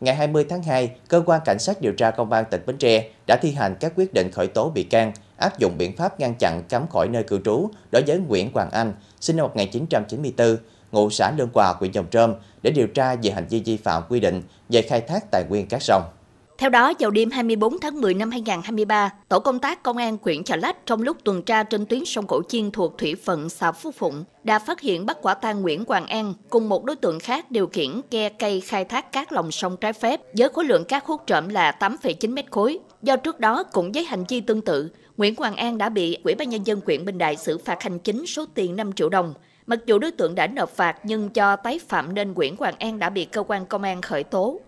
ngày 20 tháng 2, Cơ quan Cảnh sát điều tra Công an tỉnh Bến Tre đã thi hành các quyết định khởi tố bị can, áp dụng biện pháp ngăn chặn cấm khỏi nơi cư trú đối với Nguyễn Hoàng Anh, sinh năm 1994, ngụ xã Lương Hòa, huyện Dòng Trơm để điều tra về hành vi vi phạm quy định về khai thác tài nguyên cát sông. Theo đó, vào đêm 24 tháng 10 năm 2023, tổ công tác công an huyện Chợ Lách trong lúc tuần tra trên tuyến sông Cổ Chiên thuộc thủy phận xã Phú Phụng đã phát hiện bắt quả tang Nguyễn Hoàng An cùng một đối tượng khác điều khiển ghe cây khai thác cát lòng sông trái phép với khối lượng cát hút trộm là 8,9 mét khối. Do trước đó cũng với hành vi tương tự, Nguyễn Hoàng An đã bị Ủy ban nhân dân huyện Bình Đại xử phạt hành chính số tiền 5 triệu đồng. Mặc dù đối tượng đã nộp phạt nhưng cho tái phạm nên Nguyễn Hoàng An đã bị cơ quan công an khởi tố.